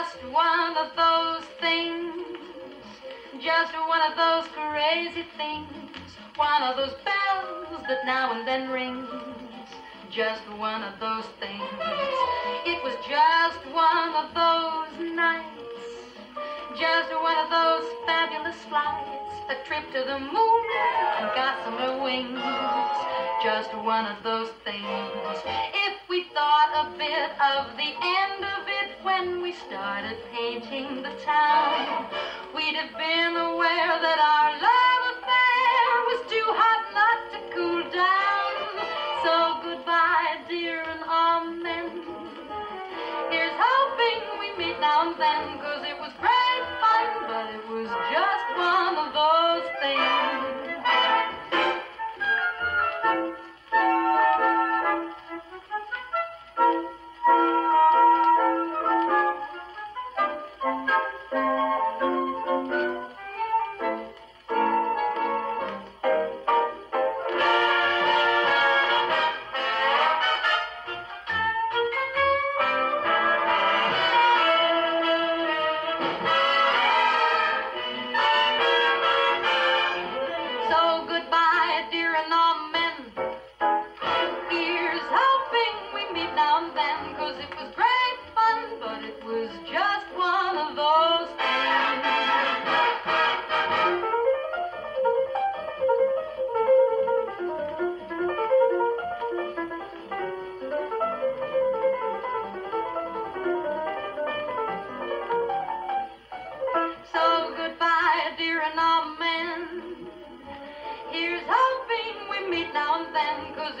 just one of those things, just one of those crazy things, one of those bells that now and then rings, just one of those things. It was just one of those nights, just one of those fabulous flights, a trip to the moon and gossamer wings, just one of those things. If we thought a bit of the end when we started painting the town, we'd have been aware that our love affair was too hot not to cool down. So goodbye, dear, and amen. Here's hoping we meet now and then, then, cause